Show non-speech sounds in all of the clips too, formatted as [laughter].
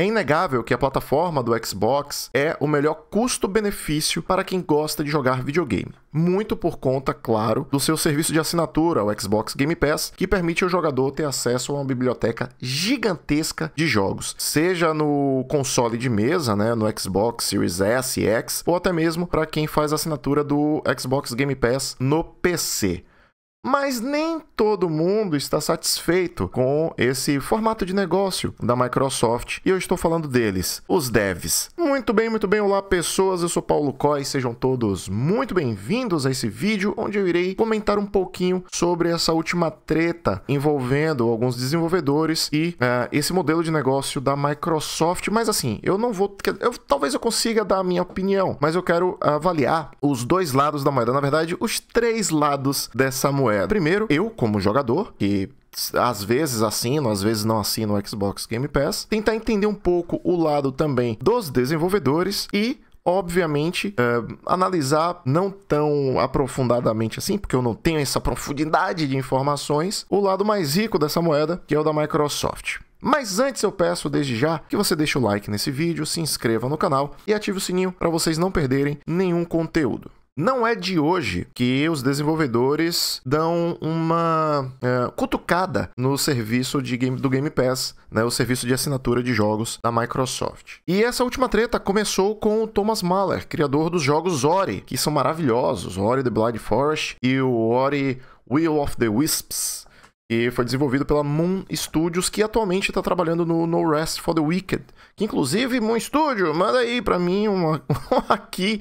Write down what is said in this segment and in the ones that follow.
É inegável que a plataforma do Xbox é o melhor custo-benefício para quem gosta de jogar videogame. Muito por conta, claro, do seu serviço de assinatura, o Xbox Game Pass, que permite ao jogador ter acesso a uma biblioteca gigantesca de jogos, seja no console de mesa, né, no Xbox Series S e X, ou até mesmo para quem faz assinatura do Xbox Game Pass no PC. Mas nem todo mundo está satisfeito com esse formato de negócio da Microsoft e eu estou falando deles, os devs. Muito bem, muito bem, olá pessoas, eu sou Paulo Coy, sejam todos muito bem-vindos a esse vídeo onde eu irei comentar um pouquinho sobre essa última treta envolvendo alguns desenvolvedores e uh, esse modelo de negócio da Microsoft. Mas assim, eu não vou, eu, talvez eu consiga dar a minha opinião, mas eu quero avaliar os dois lados da moeda, na verdade, os três lados dessa moeda moeda. Primeiro, eu, como jogador, que às vezes assino, às vezes não assino o Xbox Game Pass, tentar entender um pouco o lado também dos desenvolvedores e obviamente, uh, analisar não tão aprofundadamente assim, porque eu não tenho essa profundidade de informações, o lado mais rico dessa moeda, que é o da Microsoft. Mas antes eu peço desde já que você deixe o like nesse vídeo, se inscreva no canal e ative o sininho para vocês não perderem nenhum conteúdo. Não é de hoje que os desenvolvedores dão uma é, cutucada no serviço de game, do Game Pass, né, o serviço de assinatura de jogos da Microsoft. E essa última treta começou com o Thomas Mahler, criador dos jogos Ori, que são maravilhosos, Ori The Blind Forest e o Ori Will of the Wisps. E foi desenvolvido pela Moon Studios, que atualmente está trabalhando no No Rest for the Wicked. Que inclusive, Moon Studio, manda aí para mim uma, [laughs] aqui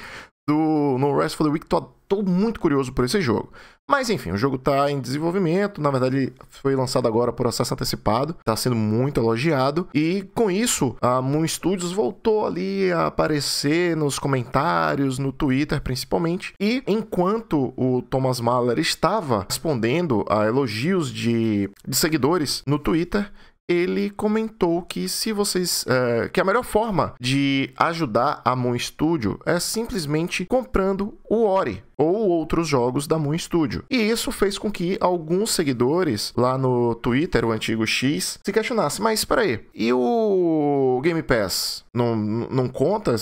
do No Rest for the Week. Tô, tô, muito curioso por esse jogo. Mas enfim, o jogo tá em desenvolvimento. Na verdade, foi lançado agora por acesso antecipado. Tá sendo muito elogiado. E com isso, a Moon Studios voltou ali a aparecer nos comentários, no Twitter principalmente. E enquanto o Thomas Mahler estava respondendo a elogios de, de seguidores no Twitter, ele comentou que se vocês. É, que a melhor forma de ajudar a Moon Studio é simplesmente comprando o Ori ou outros jogos da Moon Studio. E isso fez com que alguns seguidores lá no Twitter, o antigo X, se questionassem: mas espera aí, e o Game Pass? Não, não conta?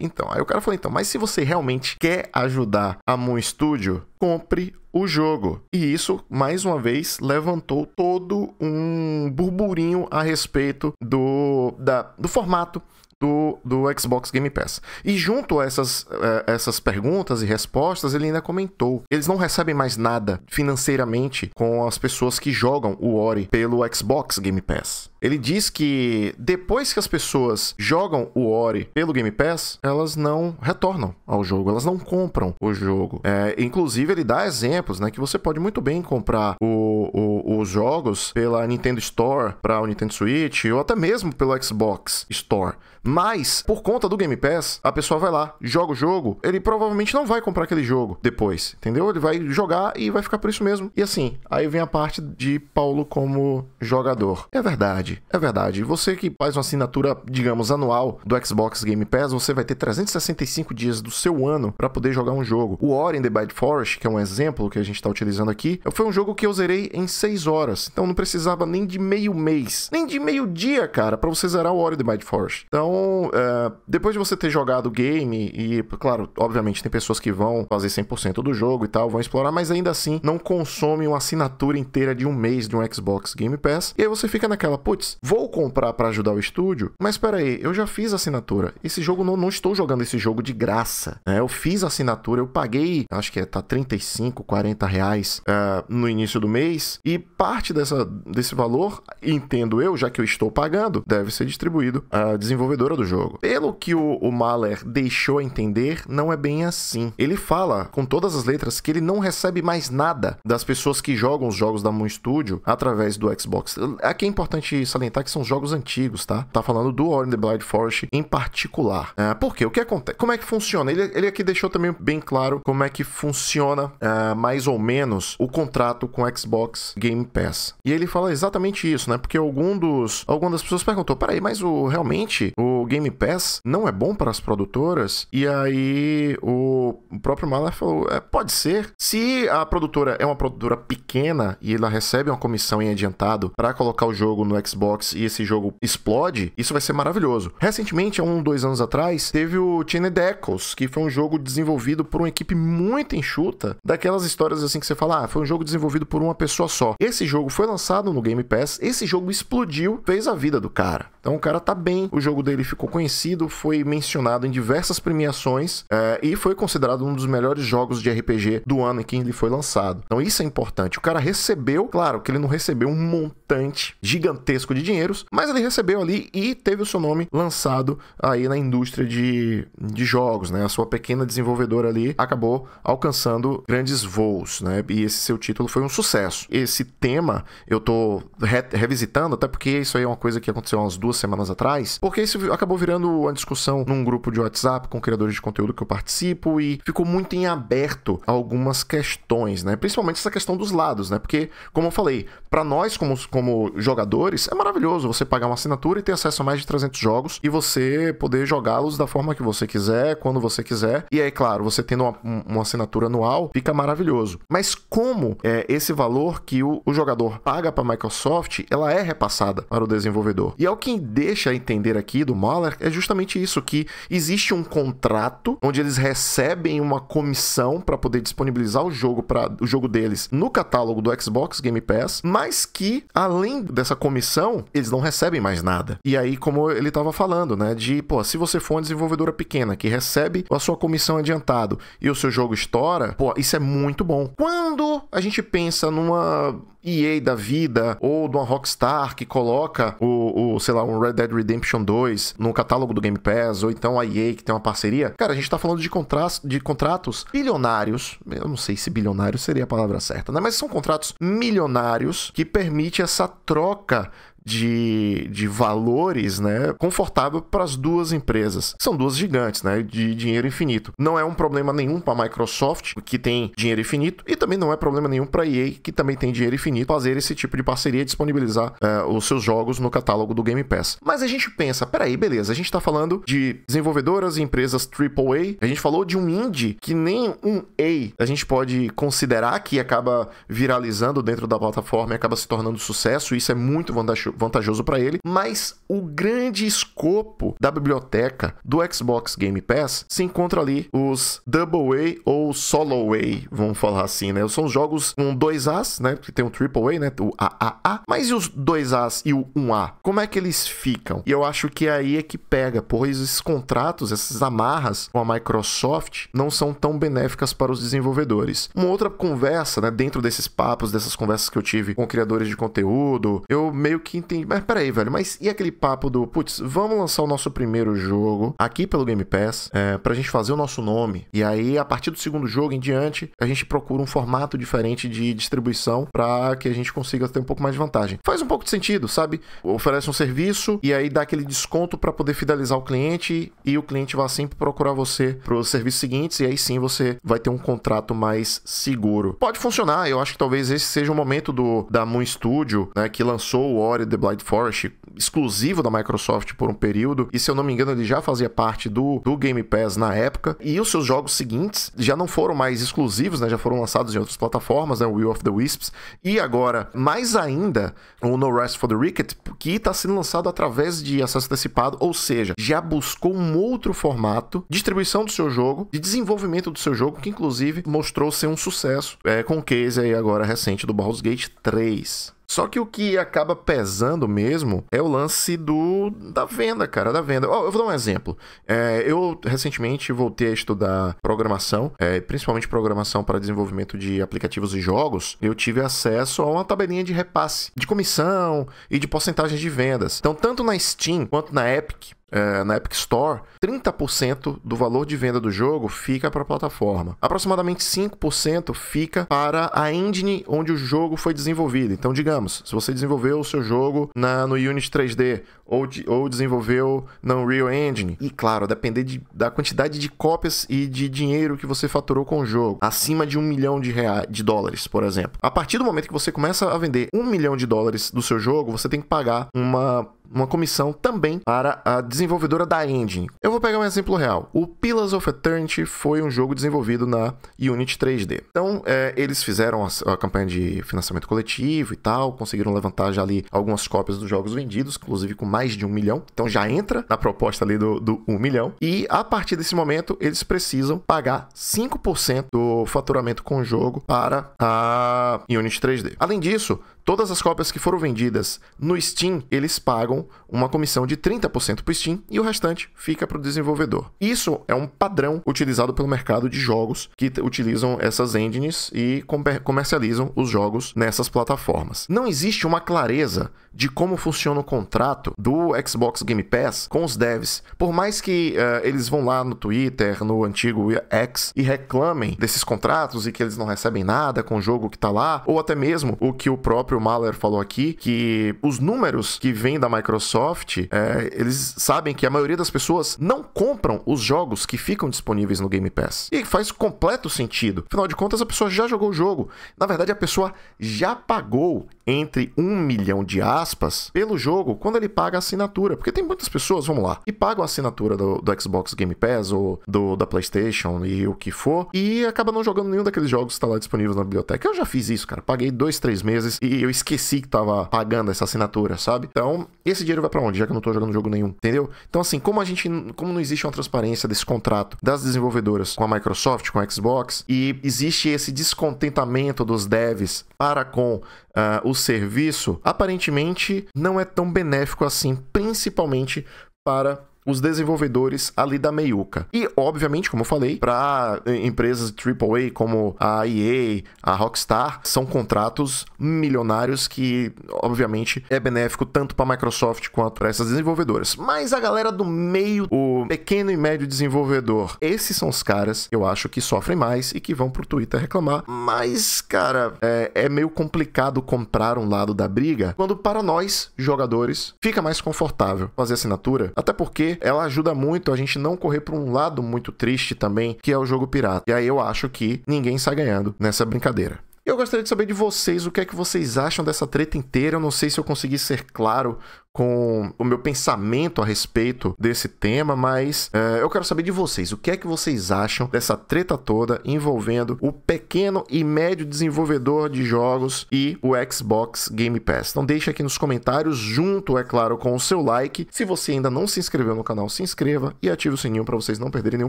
Então, aí o cara falou: então, mas se você realmente quer ajudar a Moon Studio, compre o jogo. E isso, mais uma vez, levantou todo um burburinho a respeito do, da, do formato do, do Xbox Game Pass. E junto a essas, eh, essas perguntas e respostas, ele ainda comentou: eles não recebem mais nada financeiramente com as pessoas que jogam o Ori pelo Xbox Game Pass. Ele diz que depois que as pessoas jogam o Ori pelo Game Pass, elas não retornam ao jogo, elas não compram o jogo. É, inclusive, ele dá exemplos, né? Que você pode muito bem comprar o, o, os jogos pela Nintendo Store para o Nintendo Switch ou até mesmo pelo Xbox Store. Mas, por conta do Game Pass, a pessoa vai lá, joga o jogo, ele provavelmente não vai comprar aquele jogo depois, entendeu? Ele vai jogar e vai ficar por isso mesmo. E assim, aí vem a parte de Paulo como jogador. É verdade, é verdade. Você que faz uma assinatura, digamos, anual do Xbox Game Pass, você vai ter 365 dias do seu ano para poder jogar um jogo. O Ori in the Bad Forest, que é um exemplo que a gente está utilizando aqui, foi um jogo que eu zerei em 6 horas. Então não precisava nem de meio mês, nem de meio dia, cara, para você zerar o Ori in the Bad Forest. Então então, é, depois de você ter jogado o game, e claro, obviamente tem pessoas que vão fazer 100% do jogo e tal, vão explorar, mas ainda assim não consome uma assinatura inteira de um mês de um Xbox Game Pass. E aí você fica naquela, putz, vou comprar para ajudar o estúdio, mas aí, eu já fiz a assinatura. Esse jogo não, não estou jogando esse jogo de graça. Né? Eu fiz a assinatura, eu paguei, acho que é, tá 35, 40 reais uh, no início do mês, e parte dessa, desse valor, entendo eu, já que eu estou pagando, deve ser distribuído a desenvolvedor desenvolvedora do jogo. Pelo que o, o Mahler deixou entender, não é bem assim. Ele fala com todas as letras que ele não recebe mais nada das pessoas que jogam os jogos da Moon Studio através do Xbox. Aqui é importante salientar que são jogos antigos, tá? Tá falando do Ori the Blind Forest em particular. É, por quê? O que acontece? Como é que funciona? Ele, ele aqui deixou também bem claro como é que funciona é, mais ou menos o contrato com o Xbox Game Pass. E ele fala exatamente isso, né? Porque algum dos, algumas das pessoas perguntou: peraí, mas o realmente o o Game Pass não é bom para as produtoras. E aí o próprio Mahler falou: é, pode ser. Se a produtora é uma produtora pequena e ela recebe uma comissão em adiantado para colocar o jogo no Xbox e esse jogo explode, isso vai ser maravilhoso. Recentemente, há um, dois anos atrás, teve o Chained Echoes, que foi um jogo desenvolvido por uma equipe muito enxuta, daquelas histórias assim que você fala, ah, foi um jogo desenvolvido por uma pessoa só. Esse jogo foi lançado no Game Pass, esse jogo explodiu, fez a vida do cara. Então o cara tá bem, o jogo dele ficou conhecido, foi mencionado em diversas premiações é, e foi considerado um dos melhores jogos de RPG do ano em que ele foi lançado. Então isso é importante. O cara recebeu, claro que ele não recebeu um montante gigantesco de dinheiros, mas ele recebeu ali e teve o seu nome lançado aí na indústria de, de jogos, né? A sua pequena desenvolvedora ali acabou alcançando grandes voos, né? E esse seu título foi um sucesso. Esse tema eu tô re revisitando, até porque isso aí é uma coisa que aconteceu há umas duas semanas atrás, porque isso acabou virando uma discussão num grupo de WhatsApp com criadores de conteúdo que eu participo e ficou muito em aberto algumas questões, né? Principalmente essa questão dos lados, né? Porque, como eu falei, para nós como, como jogadores é maravilhoso você pagar uma assinatura e ter acesso a mais de 300 jogos e você poder jogá-los da forma que você quiser, quando você quiser. E aí, claro, você tendo uma, uma assinatura anual, fica maravilhoso. Mas como é, esse valor que o, o jogador paga para a Microsoft, ela é repassada para o desenvolvedor. E é o que deixa entender aqui do Mahler é justamente isso, que existe um contrato onde eles recebem uma comissão para poder disponibilizar o jogo para o jogo deles no catálogo do Xbox Game Pass, mas que além dessa comissão, eles não recebem mais nada. E aí, como ele estava falando, né, de, pô, se você for uma desenvolvedora pequena que recebe a sua comissão adiantado e o seu jogo estoura, pô, isso é muito bom. Quando a gente pensa numa EA da vida ou de uma Rockstar que coloca o, o, sei lá, um Red Dead Redemption 2 no catálogo do Game Pass, ou então a EA que tem uma parceria. Cara, a gente tá falando de, contra de contratos bilionários. Eu não sei se bilionário seria a palavra certa, né? Mas são contratos milionários que permite essa troca de, de valores, né, confortável para as duas empresas. São duas gigantes, né, de dinheiro infinito. Não é um problema nenhum para a Microsoft, que tem dinheiro infinito, e também não é problema nenhum para a EA, que também tem dinheiro infinito, fazer esse tipo de parceria e disponibilizar é, os seus jogos no catálogo do Game Pass. Mas a gente pensa, peraí, beleza, a gente está falando de desenvolvedoras e empresas AAA, a gente falou de um indie que nem um A a gente pode considerar que acaba viralizando dentro da plataforma e acaba se tornando sucesso, isso é muito vantajoso para ele, mas o grande escopo da biblioteca do Xbox Game Pass se encontra ali os Double A ou Solo A, vamos falar assim, né? São jogos com dois As, né? Que tem um Triple A, né? O AAA. Mas e os dois As e o 1A? Como é que eles ficam? E eu acho que aí é que pega, pois esses contratos, essas amarras com a Microsoft não são tão benéficas para os desenvolvedores. Uma outra conversa, né? Dentro desses papos, dessas conversas que eu tive com criadores de conteúdo, eu meio que entendi, mas peraí, velho, mas e aquele papo do, putz, vamos lançar o nosso primeiro jogo aqui pelo Game Pass, é, pra gente fazer o nosso nome, e aí a partir do segundo jogo em diante, a gente procura um formato diferente de distribuição para que a gente consiga ter um pouco mais de vantagem. Faz um pouco de sentido, sabe? Oferece um serviço e aí dá aquele desconto para poder fidelizar o cliente e o cliente vai sempre procurar você para os serviços seguintes e aí sim você vai ter um contrato mais seguro. Pode funcionar, eu acho que talvez esse seja o momento do da Moon Studio, né, que lançou o Ori The Blind Forest, exclusivo da Microsoft por um período, e se eu não me engano, ele já fazia parte do, do Game Pass na época, e os seus jogos seguintes já não foram mais exclusivos, né? Já foram lançados em outras plataformas, né? Will of the Wisps, e agora, mais ainda, o No Rest for the Wicked, que está sendo lançado através de acesso antecipado, ou seja, já buscou um outro formato, distribuição do seu jogo, de desenvolvimento do seu jogo, que inclusive mostrou ser um sucesso, é, com o case aí agora recente do Baldur's Gate 3. Só que o que acaba pesando mesmo é o lance do da venda, cara, da venda. Oh, eu vou dar um exemplo. É, eu recentemente voltei a estudar programação, é, principalmente programação para desenvolvimento de aplicativos e jogos. Eu tive acesso a uma tabelinha de repasse, de comissão e de porcentagens de vendas. Então, tanto na Steam quanto na Epic, é, na Epic Store, 30% do valor de venda do jogo fica para a plataforma. Aproximadamente 5% fica para a engine onde o jogo foi desenvolvido. Então, digamos, se você desenvolveu o seu jogo na, no Unity 3D ou, de, ou desenvolveu na Unreal Engine, e claro, depender de, da quantidade de cópias e de dinheiro que você faturou com o jogo, acima de um milhão de, reais, de dólares, por exemplo. A partir do momento que você começa a vender um milhão de dólares do seu jogo, você tem que pagar uma uma comissão também para a desenvolvedora da engine. Eu vou pegar um exemplo real. O Pillars of Eternity foi um jogo desenvolvido na Unity 3D. Então, é, eles fizeram a, a, campanha de financiamento coletivo e tal, conseguiram levantar já ali algumas cópias dos jogos vendidos, inclusive com mais de um milhão. Então, já entra na proposta ali do, do um milhão. E a partir desse momento, eles precisam pagar 5% do faturamento com o jogo para a Unity 3D. Além disso, Todas as cópias que foram vendidas no Steam, eles pagam uma comissão de 30% para o Steam e o restante fica para o desenvolvedor. Isso é um padrão utilizado pelo mercado de jogos que utilizam essas engines e comercializam os jogos nessas plataformas. Não existe uma clareza de como funciona o contrato do Xbox Game Pass com os devs. Por mais que uh, eles vão lá no Twitter, no antigo X, e reclamem desses contratos e que eles não recebem nada com o jogo que está lá, ou até mesmo o que o próprio Mahler falou aqui, que os números que vêm da Microsoft, é, eles sabem que a maioria das pessoas não compram os jogos que ficam disponíveis no Game Pass. E faz completo sentido. Afinal de contas, a pessoa já jogou o jogo. Na verdade, a pessoa já pagou entre um milhão de aspas pelo jogo quando ele paga a assinatura. Porque tem muitas pessoas, vamos lá, que pagam a assinatura do, do Xbox Game Pass ou do, da PlayStation e o que for, e acaba não jogando nenhum daqueles jogos que está lá disponível na biblioteca. Eu já fiz isso, cara. Paguei dois, três meses e eu esqueci que tava pagando essa assinatura, sabe? Então, esse dinheiro vai para onde? Já que eu não tô jogando jogo nenhum, entendeu? Então, assim, como a gente. Como não existe uma transparência desse contrato das desenvolvedoras com a Microsoft, com a Xbox, e existe esse descontentamento dos devs para com uh, o serviço, aparentemente não é tão benéfico assim, principalmente para os desenvolvedores ali da meiuca. E, obviamente, como eu falei, para empresas AAA como a EA, a Rockstar, são contratos milionários que, obviamente, é benéfico tanto para a Microsoft quanto para essas desenvolvedoras. Mas a galera do meio, o pequeno e médio desenvolvedor, esses são os caras eu acho que sofrem mais e que vão pro Twitter reclamar. Mas, cara, é, é meio complicado comprar um lado da briga quando para nós, jogadores, fica mais confortável fazer assinatura. Até porque ela ajuda muito a gente não correr para um lado muito triste também, que é o jogo pirata. E aí eu acho que ninguém sai ganhando nessa brincadeira. Eu gostaria de saber de vocês o que é que vocês acham dessa treta inteira. Eu não sei se eu consegui ser claro com o meu pensamento a respeito desse tema, mas é, eu quero saber de vocês. O que é que vocês acham dessa treta toda envolvendo o pequeno e médio desenvolvedor de jogos e o Xbox Game Pass? Então deixe aqui nos comentários, junto, é claro, com o seu like. Se você ainda não se inscreveu no canal, se inscreva e ative o sininho para vocês não perderem nenhum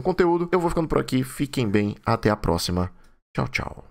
conteúdo. Eu vou ficando por aqui. Fiquem bem. Até a próxima. Tchau, tchau.